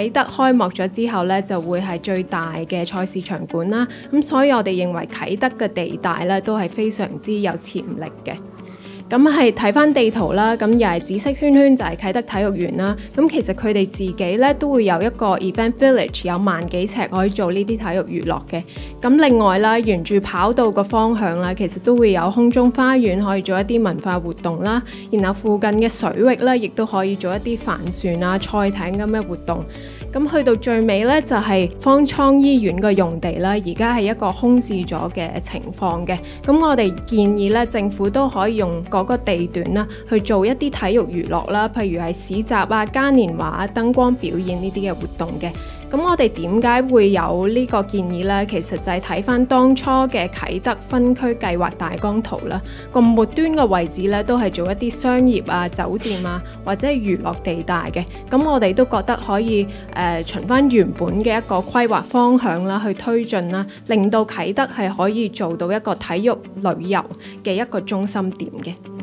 啟德開幕咗之後呢，就會係最大嘅賽事場館啦。咁所以我哋認為啟德嘅地帶呢，都係非常之有潛力嘅。咁係睇翻地圖啦，咁又係紫色圈圈就係啟德體育園啦。咁其實佢哋自己咧都會有一個 event village，有萬幾尺可以做呢啲體育娛樂嘅。咁另外啦，沿住跑道個方向啦，其實都會有空中花園可以做一啲文化活動啦。然後附近嘅水域咧，亦都可以做一啲帆船啊、賽艇咁嘅活動。咁去到最尾呢，就係方艙醫院嘅用地啦，而家係一個空置咗嘅情況嘅。咁我哋建議咧，政府都可以用嗰個地段啦，去做一啲體育娛樂啦，譬如係市集啊、嘉年華啊、燈光表演呢啲嘅活動嘅。咁我哋點解會有呢個建議呢？其實就係睇翻當初嘅啟德分區計劃大綱圖啦，個末端嘅位置咧都係做一啲商業啊、酒店啊或者係娛樂地帶嘅。咁我哋都覺得可以誒、循翻原本嘅一個規劃方向啦，去推進啦，令到啟德係可以做到一個體育旅遊嘅一個中心點嘅。